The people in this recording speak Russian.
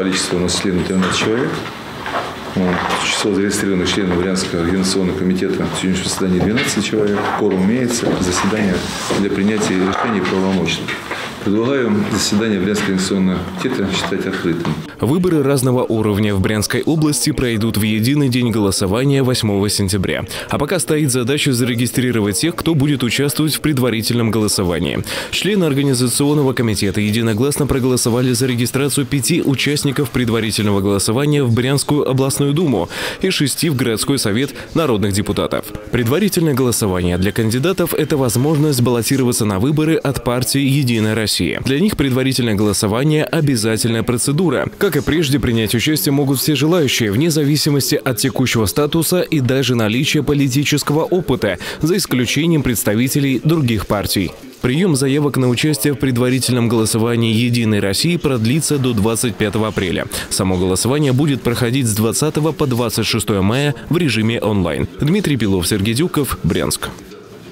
количество у нас членов 13 человек. Вот. Число зарегистрированных членов Брянского организационного комитета в сегодняшнем заседании 12 человек. Корум имеется. Заседание для принятия решений правомочно. Предлагаю заседание Брянского инвестиционного комитета считать открытым. Выборы разного уровня в Брянской области пройдут в единый день голосования 8 сентября. А пока стоит задача зарегистрировать тех, кто будет участвовать в предварительном голосовании. Члены Организационного комитета единогласно проголосовали за регистрацию пяти участников предварительного голосования в Брянскую областную думу и шести в городской совет народных депутатов. Предварительное голосование для кандидатов – это возможность баллотироваться на выборы от партии «Единая Россия». России. Для них предварительное голосование – обязательная процедура. Как и прежде, принять участие могут все желающие, вне зависимости от текущего статуса и даже наличия политического опыта, за исключением представителей других партий. Прием заявок на участие в предварительном голосовании «Единой России» продлится до 25 апреля. Само голосование будет проходить с 20 по 26 мая в режиме онлайн. Дмитрий Белов, Сергей Дюков, Брянск.